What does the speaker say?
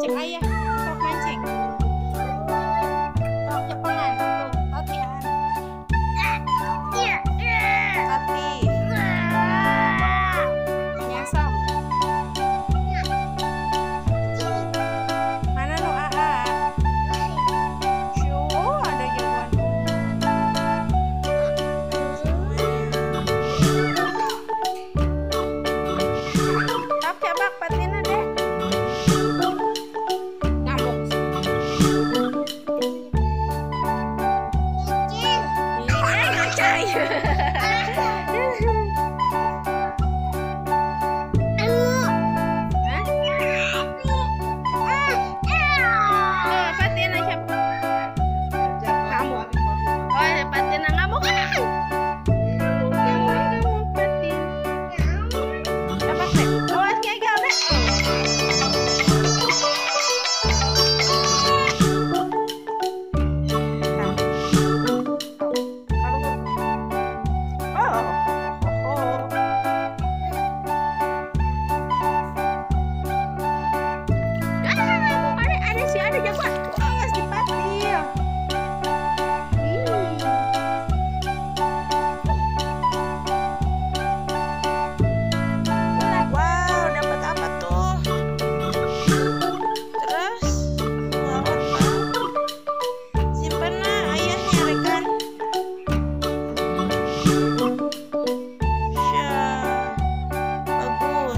Cek. Yeah.